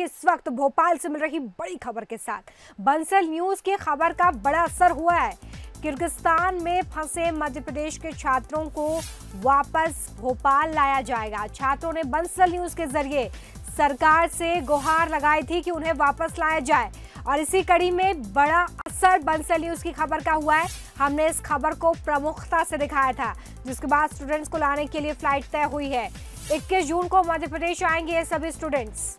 इस वक्त भोपाल से मिल रही बड़ी खबर के साथ। बंसल न्यूज़ की खबर का बड़ा असर हुआ है। किर्गिस्तान में फंसे मध्य प्रदेश के छात्रों को वापस भोपाल लाया जाएगा। छात्रों ने बंसल न्यूज़ के ज़रिए सरकार से गुहार लगाई थी कि उन्हें वापस लाया जाए। और इसी कड़ी में बड़ा असर बंसल न्यूज़ की खबर का हुआ है। हमने इस खबर को प्रमुखता से दिखाया था, जिसके बाद स्टूडेंट्स को लाने के लिए फ़्लाइट तय हुई है। 21 जून को मध्य प्रदेश आएँगे सभी स्टूडेंट्स।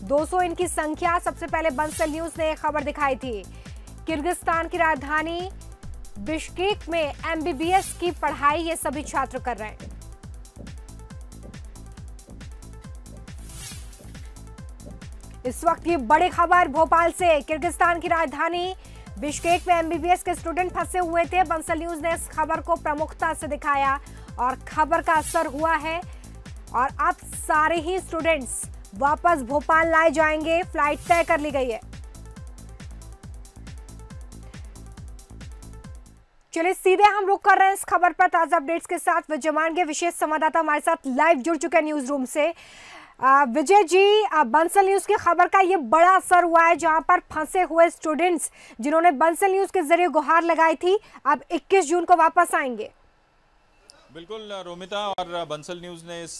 200 इनकी संख्या सबसे पहले बंसल न्यूज़ ने खबर दिखाई थी। किर्गिस्तान की राजधानी बिश्केक में एमबीबीएस की पढ़ाई ये सभी छात्र कर रहे हैं। इस वक्त की बड़ी खबर भोपाल से। किर्गिस्तान की राजधानी बिश्केक में एमबीबीएस के स्टूडेंट फंसे हुए थे। बंसल न्यूज़ ने इस खबर को प्रमुखता से दिखाया और खबर का असर हुआ है और अब सारे ही स्टूडेंट्स वापस भोपाल लाए जाएँगे। फ़्लाइट तय कर ली गई है। चलिए, सीधे हम रुक कर रहे हैं इस खबर पर ताज़ा अपडेट्स के साथ। विजयमान के विशेष संवाददाता हमारे साथ लाइव जुड़ चुके हैं न्यूज़ रूम से। विजय जी बंसल न्यूज़ की खबर का ये बड़ा असर हुआ है, जहाँ पर फंसे हुए स्टूडेंट्स जिन्होंने बंसल न्यूज़ के ज़रिए गुहार लगाई थी। अब 21 जून को वापस आएँगे। बिल्कुल रोमिता और बंसल न्यूज़ ने इस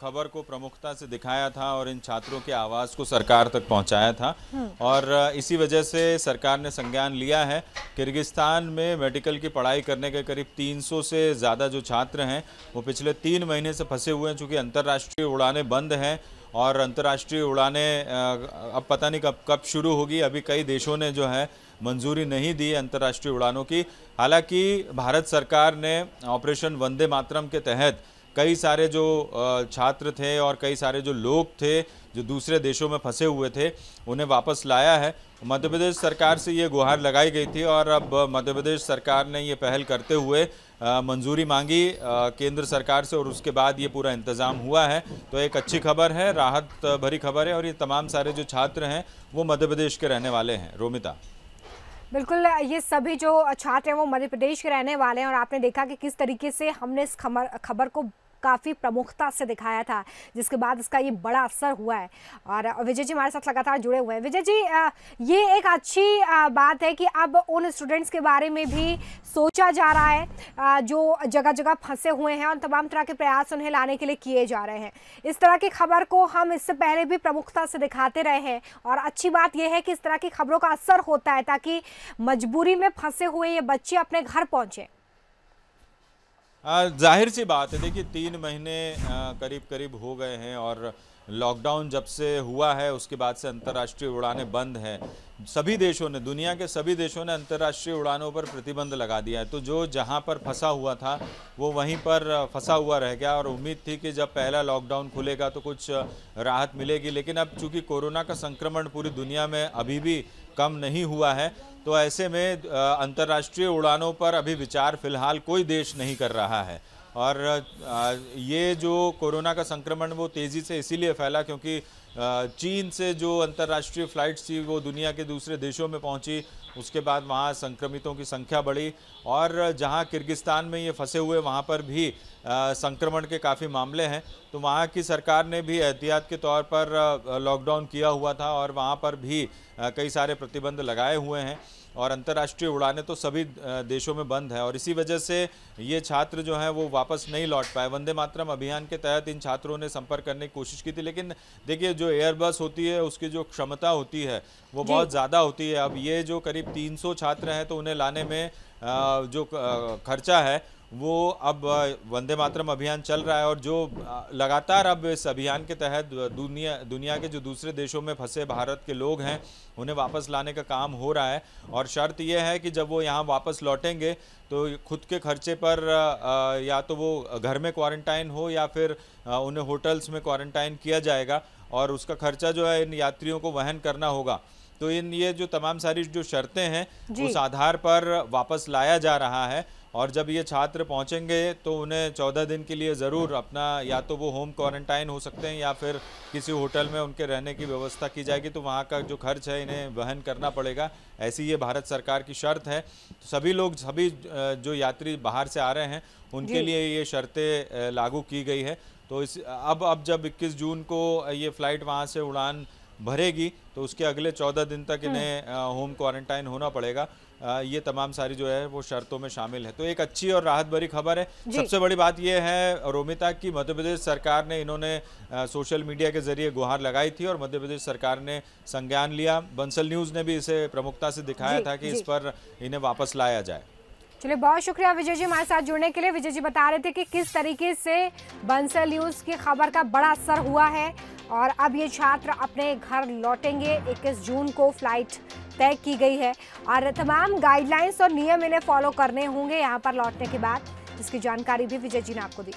खबर को प्रमुखता से दिखाया था और इन छात्रों के आवाज़ को सरकार तक पहुँचाया था। और इसी वजह से सरकार ने संज्ञान लिया है किर्गिस्तान में मेडिकल की पढ़ाई करने के करीब 300 से ज़्यादा जो छात्र हैं वो पिछले तीन महीने से फंसे हुए हैं चूँकि अंतर्राष्ट्रीय उड़ानें बंद हैं। और अंतर्राष्ट्रीय उड़ानें अब पता नहीं कब कब शुरू होगी। अभी कई देशों ने जो है मंजूरी नहीं दी अंतर्राष्ट्रीय उड़ानों की। हालाँकि भारत सरकार ने ऑपरेशन वंदे मातरम के तहत कई सारे जो छात्र थे और कई सारे जो लोग थे, जो दूसरे देशों में फंसे हुए थे, उन्हें वापस लाया है। मध्य प्रदेश सरकार से ये गुहार लगाई गई थी और अब मध्य प्रदेश सरकार ने ये पहल करते हुए मंजूरी मांगी केंद्र सरकार से और उसके बाद ये पूरा इंतज़ाम हुआ है। तो एक अच्छी खबर है, राहत भरी खबर है और ये तमाम सारे जो छात्र हैं, वो मध्य प्रदेश के रहने वाले हैं। रोमिता। बिल्कुल, ये सभी जो छात्र हैं, वो मध्य प्रदेश के रहने वाले हैं और आपने देखा कि किस तरीके से हमने इस खबर खबर को काफ़ी प्रमुखता से दिखाया था, जिसके बाद इसका ये बड़ा असर हुआ है। और विजय जी हमारे साथ लगातार जुड़े हुए हैं। विजय जी ये एक अच्छी बात है कि अब उन स्टूडेंट्स के बारे में भी सोचा जा रहा है जो जगह जगह फंसे हुए हैं और तमाम तरह के प्रयास उन्हें लाने के लिए किए जा रहे हैं। इस तरह की खबर को हम इससे पहले भी प्रमुखता से दिखाते रहे हैं और अच्छी बात यह है कि इस तरह की खबरों का असर होता है ताकि मजबूरी में फंसे हुए ये बच्चे अपने घर पहुँचे। ज़ाहिर सी बात है देखिए तीन महीने करीब करीब हो गए हैं और लॉकडाउन जब से हुआ है, उसके बाद से अंतर्राष्ट्रीय उड़ानें बंद हैं। सभी देशों ने, दुनिया के सभी देशों ने अंतर्राष्ट्रीय उड़ानों पर प्रतिबंध लगा दिया है। तो जो जहाँ पर फंसा हुआ था, वो वहीं पर फंसा हुआ रह गया और उम्मीद थी कि जब पहला लॉकडाउन खुलेगा तो कुछ राहत मिलेगी। लेकिन अब चूँकि कोरोना का संक्रमण पूरी दुनिया में अभी भी कम नहीं हुआ है तो ऐसे में अंतर्राष्ट्रीय उड़ानों पर अभी विचार फ़िलहाल कोई देश नहीं कर रहा है। और ये जो कोरोना का संक्रमण वो तेज़ी से इसीलिए फैला क्योंकि चीन से जो अंतर्राष्ट्रीय फ़्लाइट्स थी, वो दुनिया के दूसरे देशों में पहुँची, उसके बाद वहाँ संक्रमितों की संख्या बढ़ी और जहाँ किर्गिस्तान में ये फंसे हुए, वहाँ पर भी संक्रमण के काफ़ी मामले हैं। तो वहाँ की सरकार ने भी एहतियात के तौर पर लॉकडाउन किया हुआ था और वहाँ पर भी कई सारे प्रतिबंध लगाए हुए हैं और अंतर्राष्ट्रीय उड़ानें तो सभी देशों में बंद है और इसी वजह से ये छात्र जो हैं वो वापस नहीं लौट पाए। वंदे मातरम अभियान के तहत इन छात्रों ने संपर्क करने की कोशिश की थी लेकिन देखिए जो एयरबस होती है उसकी जो क्षमता होती है वो बहुत ज़्यादा होती है। अब ये जो करीब 300 छात्र हैं तो उन्हें लाने में जो खर्चा है वो अब वंदे मातरम अभियान चल रहा है और जो लगातार अब इस अभियान के तहत दुनिया दुनिया के जो दूसरे देशों में फंसे भारत के लोग हैं, उन्हें वापस लाने का काम हो रहा है। और शर्त यह है कि जब वो यहाँ वापस लौटेंगे तो खुद के खर्चे पर या तो वो घर में क्वारंटाइन हो या फिर उन्हें होटल्स में क्वारंटाइन किया जाएगा और उसका खर्चा जो है इन यात्रियों को वहन करना होगा। तो इन ये जो तमाम सारी जो शर्तें हैं उस आधार पर वापस लाया जा रहा है और जब ये छात्र पहुँचेंगे तो उन्हें चौदह दिन के लिए ज़रूर अपना या तो वो होम क्वारंटाइन हो सकते हैं या फिर किसी होटल में उनके रहने की व्यवस्था की जाएगी तो वहाँ का जो खर्च है इन्हें वहन करना पड़ेगा। ऐसी ये भारत सरकार की शर्त है। तो सभी लोग सभी जो यात्री बाहर से आ रहे हैं उनके लिए ये शर्तें लागू की गई है। तो इस अब अब जब 21 जून को ये फ़्लाइट वहाँ से उड़ान भरेगी तो उसके अगले चौदह दिन तक इन्हें होम क्वारंटाइन होना पड़ेगा। ये तमाम सारी जो है वो शर्तों में शामिल है। तो एक अच्छी और राहत भरी खबर है। सबसे बड़ी बात यह है रोमिता की मध्य प्रदेश सरकार ने इन्होंने सोशल मीडिया के ज़रिए गुहार लगाई थी और मध्य प्रदेश सरकार ने संज्ञान लिया। बंसल न्यूज़ ने भी इसे प्रमुखता से दिखाया था कि इस पर इन्हें वापस लाया जाए। चलिए, बहुत शुक्रिया विजय जी हमारे साथ जुड़ने के लिए। विजय जी बता रहे थे कि किस तरीके से बंसल न्यूज़ की खबर का बड़ा असर हुआ है और अब ये छात्र अपने घर लौटेंगे। 21 जून को फ़्लाइट तय की गई है और तमाम गाइडलाइंस और नियम इन्हें फॉलो करने होंगे यहाँ पर लौटने के बाद। इसकी जानकारी भी विजय जी ने आपको दी।